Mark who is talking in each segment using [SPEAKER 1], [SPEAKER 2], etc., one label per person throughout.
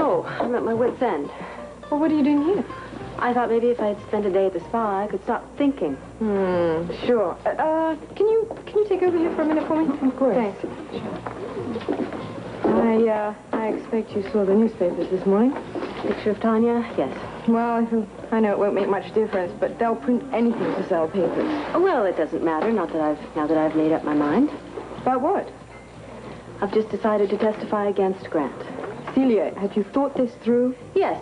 [SPEAKER 1] No, I'm at my wit's end.
[SPEAKER 2] Well, what are you doing here?
[SPEAKER 1] I thought maybe if I'd spent a day at the spa, I could stop thinking.
[SPEAKER 2] Hmm, sure. Uh, uh, can you can you take over here for a minute for me?
[SPEAKER 1] Of course.
[SPEAKER 2] Thanks. I, uh, I expect you saw the newspapers this morning.
[SPEAKER 1] Picture of Tanya? Yes.
[SPEAKER 2] Well, I know it won't make much difference, but they'll print anything to sell papers.
[SPEAKER 1] Oh, well, it doesn't matter, not that I've, now that I've made up my mind.
[SPEAKER 2] About what?
[SPEAKER 1] I've just decided to testify against Grant.
[SPEAKER 2] Celia, have you thought this through?
[SPEAKER 1] Yes.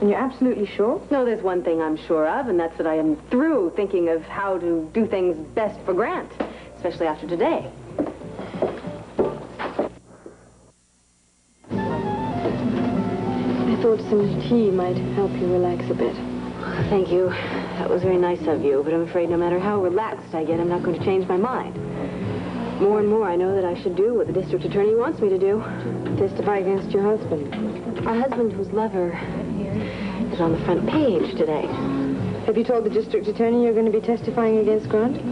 [SPEAKER 2] And you're absolutely sure?
[SPEAKER 1] No, there's one thing I'm sure of, and that's that I am through thinking of how to do things best for Grant, especially after today.
[SPEAKER 2] I thought some tea might help you relax a bit.
[SPEAKER 1] Thank you. That was very nice of you, but I'm afraid no matter how relaxed I get, I'm not going to change my mind. More and more, I know that I should do what the district attorney wants me to do.
[SPEAKER 2] Testify against your husband.
[SPEAKER 1] My husband, whose lover is on the front page today.
[SPEAKER 2] Have you told the district attorney you're going to be testifying against Grant?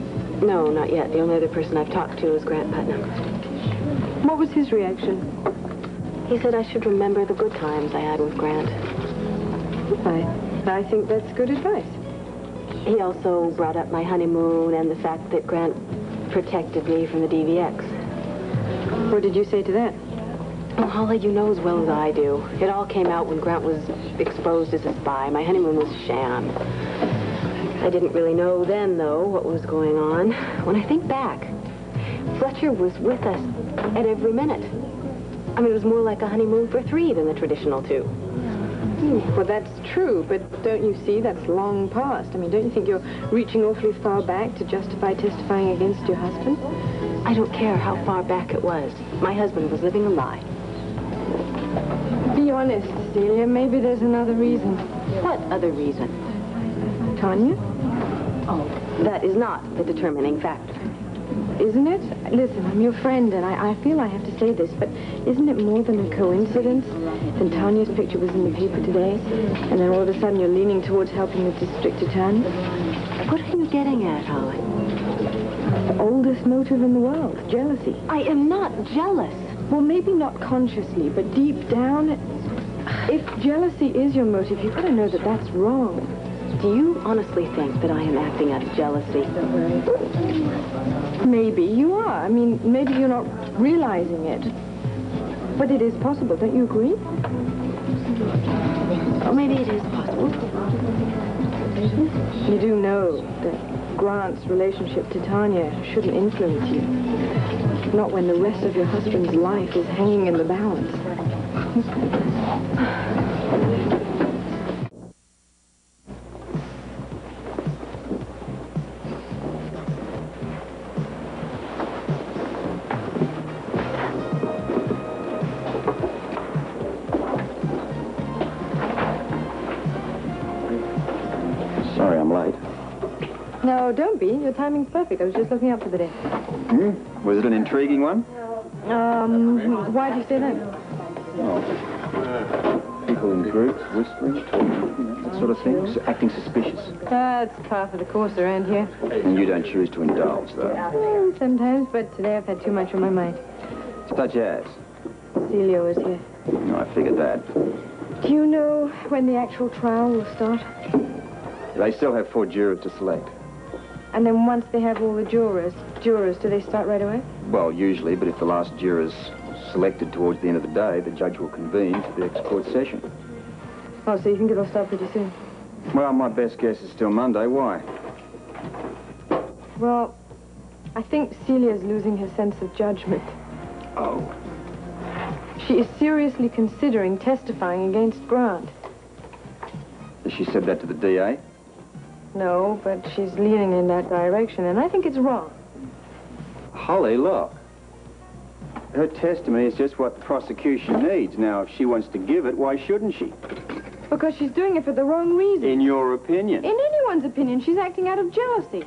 [SPEAKER 1] No, not yet. The only other person I've talked to is Grant Putnam.
[SPEAKER 2] What was his reaction?
[SPEAKER 1] He said I should remember the good times I had with Grant.
[SPEAKER 2] I, I think that's good advice.
[SPEAKER 1] He also brought up my honeymoon and the fact that Grant protected me from the DVX.
[SPEAKER 2] What did you say to that?
[SPEAKER 1] Oh, Holly, you know as well as I do. It all came out when Grant was exposed as a spy. My honeymoon was a sham. I didn't really know then, though, what was going on. When I think back, Fletcher was with us at every minute. I mean, it was more like a honeymoon for three than the traditional two.
[SPEAKER 2] Hmm, well, that's true, but don't you see that's long past? I mean, don't you think you're reaching awfully far back to justify testifying against your husband?
[SPEAKER 1] I don't care how far back it was. My husband was living a lie.
[SPEAKER 2] Be honest, Celia. Maybe there's another reason.
[SPEAKER 1] What other reason?
[SPEAKER 2] Tanya?
[SPEAKER 1] Oh, that is not the determining factor.
[SPEAKER 2] Isn't it? Listen, I'm your friend, and I, I feel I have to say this, but isn't it more than a coincidence? Then Tanya's picture was in the paper today, and then all of a sudden you're leaning towards helping the district attorney?
[SPEAKER 1] What are you getting at, Holly?
[SPEAKER 2] The oldest motive in the world, jealousy.
[SPEAKER 1] I am not jealous.
[SPEAKER 2] Well, maybe not consciously, but deep down, if jealousy is your motive, you've got to know that that's wrong.
[SPEAKER 1] Do you honestly think that I am acting out of jealousy?
[SPEAKER 2] Maybe you are. I mean, maybe you're not realizing it. But it is possible, don't you agree?
[SPEAKER 1] Or maybe it is possible.
[SPEAKER 2] You do know that Grant's relationship to Tanya shouldn't influence you. Not when the rest of your husband's life is hanging in the balance. No, don't be. Your timing's perfect. I was just looking up for the day.
[SPEAKER 3] Hmm? Was it an intriguing one?
[SPEAKER 2] Um, why do you say that?
[SPEAKER 3] Oh. People in groups, whispering, talking, you know, that sort of thing. s- Acting suspicious.
[SPEAKER 2] That's par for the course around here.
[SPEAKER 3] And you don't choose to indulge, though.
[SPEAKER 2] Well, sometimes, but today I've had too much on my mind.
[SPEAKER 3] Such as?
[SPEAKER 2] Celia was here.
[SPEAKER 3] No, I figured that.
[SPEAKER 2] Do you know when the actual trial will start?
[SPEAKER 3] They still have four jurors to select.
[SPEAKER 2] And then once they have all the jurors, jurors, do they start right away?
[SPEAKER 3] Well, usually, but if the last juror's selected towards the end of the day, the judge will convene to the next court session.
[SPEAKER 2] Oh, so you think it'll start pretty soon?
[SPEAKER 3] Well, my best guess is still Monday. Why?
[SPEAKER 2] Well, I think Celia's losing her sense of judgment.
[SPEAKER 3] Oh.
[SPEAKER 2] She is seriously considering testifying against Grant.
[SPEAKER 3] Has she said that to the DA?
[SPEAKER 2] No, but she's leaning in that direction, and I think it's wrong.
[SPEAKER 3] Holly, look. Her testimony is just what the prosecution needs. Now, if she wants to give it, why shouldn't she?
[SPEAKER 2] Because she's doing it for the wrong reason.
[SPEAKER 3] In your opinion.
[SPEAKER 2] In anyone's opinion, she's acting out of jealousy.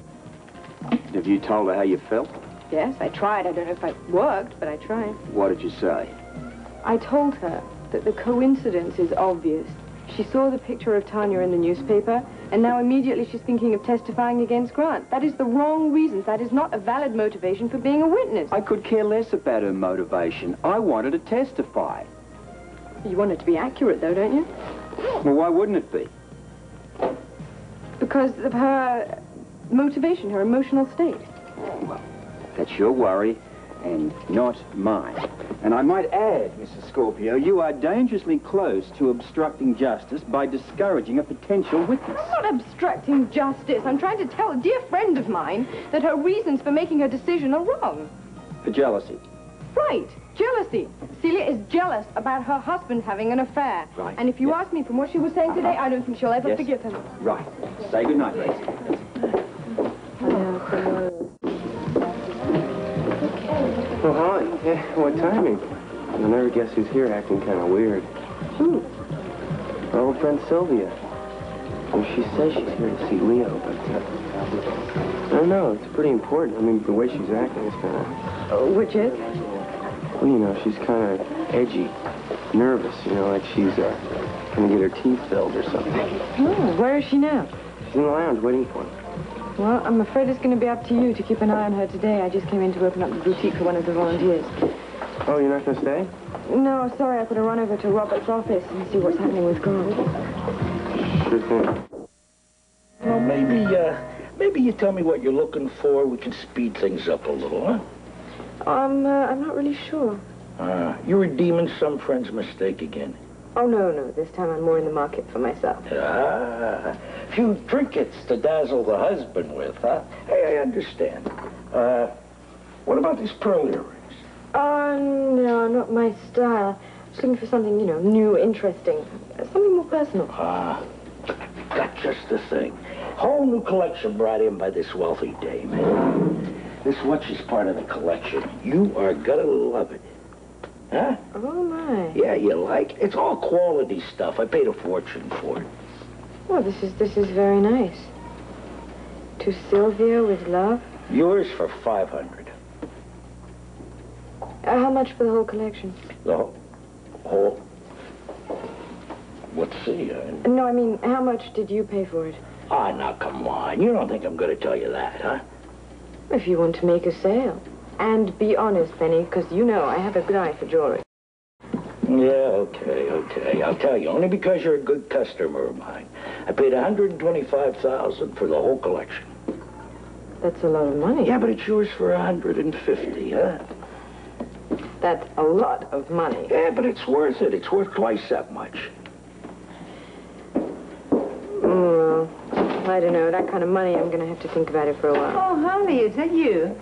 [SPEAKER 3] Have you told her how you felt?
[SPEAKER 2] Yes, I tried. I don't know if it worked, but I tried.
[SPEAKER 3] What did you say?
[SPEAKER 2] I told her that the coincidence is obvious. She saw the picture of Tanya in the newspaper, and now immediately she's thinking of testifying against Grant. That is the wrong reason. That is not a valid motivation for being a witness.
[SPEAKER 3] I could care less about her motivation. I wanted to testify.
[SPEAKER 2] You want it to be accurate, though, don't you?
[SPEAKER 3] Well, why wouldn't it be?
[SPEAKER 2] Because of her motivation, her emotional state.
[SPEAKER 3] Well, that's your worry and not mine. And I might add, Mrs. Scorpio, you are dangerously close to obstructing justice by discouraging a potential witness.
[SPEAKER 2] I'm not obstructing justice. I'm trying to tell a dear friend of mine that her reasons for making her decision are wrong.
[SPEAKER 3] For jealousy.
[SPEAKER 2] Right. Jealousy. Celia is jealous about her husband having an affair.
[SPEAKER 3] Right.
[SPEAKER 2] And if you
[SPEAKER 3] Yes.
[SPEAKER 2] ask me from what she was saying today, I don't think she'll ever
[SPEAKER 3] Yes.
[SPEAKER 2] forgive him.
[SPEAKER 3] Right. Say goodnight, Gracie.
[SPEAKER 4] Oh, Holly. Yeah, what timing? You'll never guess who's here acting kind of weird.
[SPEAKER 2] Who?
[SPEAKER 4] Our old friend Sylvia. Well, she says she's here to see Leo, but uh, I don't know. It's pretty important. I mean, the way she's acting is kind of,
[SPEAKER 2] Oh, which is?
[SPEAKER 4] well, you know, she's kind of edgy, nervous. You know, like she's uh, gonna get her teeth filled or something.
[SPEAKER 2] Oh, where is she now?
[SPEAKER 4] She's in the lounge waiting for him.
[SPEAKER 2] Well, I'm afraid it's going to be up to you to keep an eye on her today. I just came in to open up the boutique for one of the volunteers.
[SPEAKER 4] Oh, you're not gonna stay?
[SPEAKER 2] No, sorry, I've got to run over to Robert's office and see what's happening with Grant.
[SPEAKER 4] Sure thing.
[SPEAKER 5] Well, maybe, uh, maybe you tell me what you're looking for. We can speed things up a little, huh?
[SPEAKER 2] Um, uh, I'm not really sure.
[SPEAKER 5] Uh, you're redeeming some friend's mistake again.
[SPEAKER 2] Oh, no, no. This time I'm more in the market for myself.
[SPEAKER 5] Ah, few trinkets to dazzle the husband with, huh? Hey, I understand. Uh, what about these pearl earrings?
[SPEAKER 2] Oh, no, not my style. Just looking for something, you know, new, interesting. Something more personal.
[SPEAKER 5] Ah, got just the thing. Whole new collection brought in by this wealthy dame. This watch is part of the collection. You are gonna love it. Huh?
[SPEAKER 2] Oh, my.
[SPEAKER 5] Yeah, you like? It's all quality stuff. I paid a fortune for it.
[SPEAKER 2] Well, this is, this is very nice. To Sylvia with love.
[SPEAKER 5] Yours for 500.
[SPEAKER 2] Uh, how much for the whole collection?
[SPEAKER 5] The whole... whole Let's see. Uh,
[SPEAKER 2] No, I mean, how much did you pay for it?
[SPEAKER 5] ah, now, come on. You don't think I'm going to tell you that, huh?
[SPEAKER 2] If you want to make a sale. And be honest, Benny, because you know I have a good eye for jewelry.
[SPEAKER 5] Yeah, okay, okay. I'll tell you, only because you're a good customer of mine. I paid 125000 for the whole collection.
[SPEAKER 2] That's a lot of money.
[SPEAKER 5] Yeah, but it's yours for 150 huh?
[SPEAKER 2] That's a lot of money.
[SPEAKER 5] Yeah, but it's worth it. It's worth twice that much.
[SPEAKER 2] Mm, I don't know. That kind of money, I'm going to have to think about it for a while.
[SPEAKER 6] Oh, Holly, is that you?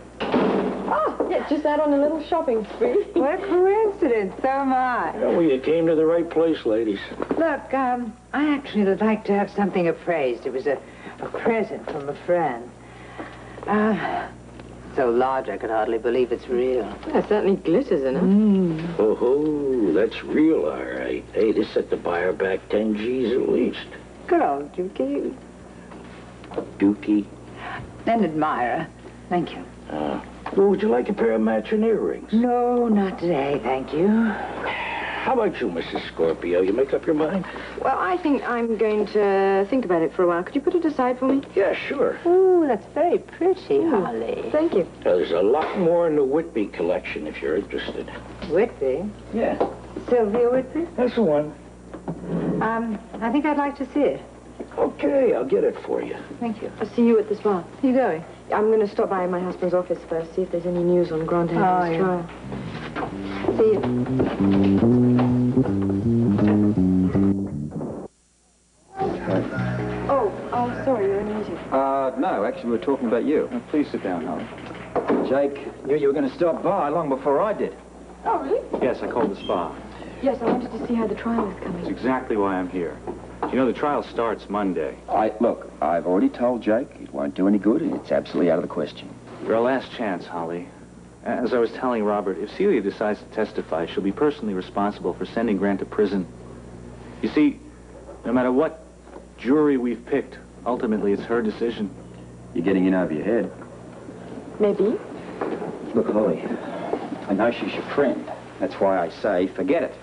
[SPEAKER 2] Yeah, just out on a little shopping spree.
[SPEAKER 6] What a coincidence. So am I.
[SPEAKER 5] Yeah, well, you came to the right place, ladies.
[SPEAKER 6] Look, um, I actually would like to have something appraised. It was a, a present from a friend. Uh, so large I could hardly believe it's real.
[SPEAKER 2] Yeah, it certainly glitters in it.
[SPEAKER 6] Mm.
[SPEAKER 5] Oh, ho, that's real, all right. Hey, this set the buyer back 10 G's at least.
[SPEAKER 6] Good old Dookie.
[SPEAKER 5] Dookie.
[SPEAKER 6] An admirer. Thank you.
[SPEAKER 5] Uh, well, would you like a pair of matching earrings?
[SPEAKER 6] No, not today, thank you.
[SPEAKER 5] How about you, Mrs. Scorpio? You make up your mind?
[SPEAKER 2] Well, I think I'm going to think about it for a while. Could you put it aside for me?
[SPEAKER 5] Yeah, sure.
[SPEAKER 6] Ooh, that's very pretty, Holly.
[SPEAKER 2] Thank you.
[SPEAKER 5] Now, there's a lot more in the Whitby collection if you're interested.
[SPEAKER 6] Whitby.
[SPEAKER 5] Yeah,
[SPEAKER 6] Sylvia Whitby?
[SPEAKER 5] that's the one.
[SPEAKER 6] Um, I think I'd like to see it.
[SPEAKER 5] Okay, I'll get it for you.
[SPEAKER 6] Thank you.
[SPEAKER 2] I'll see you at the spa.
[SPEAKER 6] You going?
[SPEAKER 2] I'm going to stop by my husband's office first, see if there's any news on Grant
[SPEAKER 6] Oh,
[SPEAKER 2] Anthony's
[SPEAKER 6] yeah.
[SPEAKER 2] trial. See you. Oh, oh, sorry, you're in a meeting.
[SPEAKER 3] Uh, no, actually, we're talking about you. please sit down, Holly. Jake, knew you were going to stop by long before I did.
[SPEAKER 2] Oh, really?
[SPEAKER 7] Yes, I called the spa.
[SPEAKER 2] Yes, I wanted to see how the trial is
[SPEAKER 7] It's
[SPEAKER 2] coming.
[SPEAKER 7] exactly why I'm here. You know, the trial starts Monday.
[SPEAKER 3] I Look, I've already told Jake it won't do any good, and it's absolutely out of the question.
[SPEAKER 7] You're last chance, Holly. As I was telling Robert, if Celia decides to testify, she'll be personally responsible for sending Grant to prison. You see, no matter what jury we've picked, ultimately it's her decision.
[SPEAKER 3] You're getting in over your head.
[SPEAKER 2] Maybe.
[SPEAKER 3] Look, Holly, I know she's your friend. That's why I say forget it.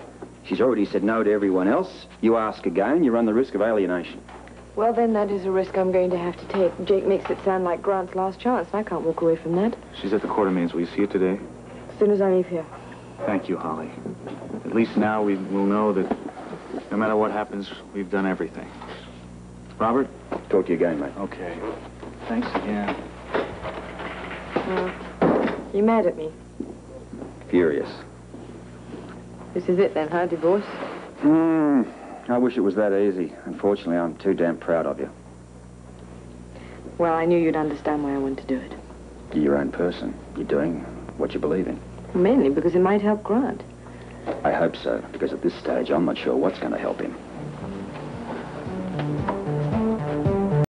[SPEAKER 3] She's already said no to everyone else. You ask again, you run the risk of alienation.
[SPEAKER 2] Well, then that is a risk I'm going to have to take. Jake makes it sound like Grant's last chance, and I can't walk away from that.
[SPEAKER 7] She's at the Quartermaines. Will you see her today?
[SPEAKER 2] As soon as I leave here.
[SPEAKER 7] Thank you, Holly. At least now we will know that no matter what happens, we've done everything. Robert?
[SPEAKER 3] Talk to you again, mate.
[SPEAKER 7] Okay. Thanks again.
[SPEAKER 2] You mad at me?
[SPEAKER 3] Furious.
[SPEAKER 2] This is it then, huh? Divorce?
[SPEAKER 3] Hmm. I wish it was that easy. Unfortunately, I'm too damn proud of you.
[SPEAKER 2] Well, I knew you'd understand why I wanted to do it.
[SPEAKER 3] You're your own person. You're doing what you believe in.
[SPEAKER 2] Mainly because it might help Grant.
[SPEAKER 3] I hope so, because at this stage, I'm not sure what's going to help him.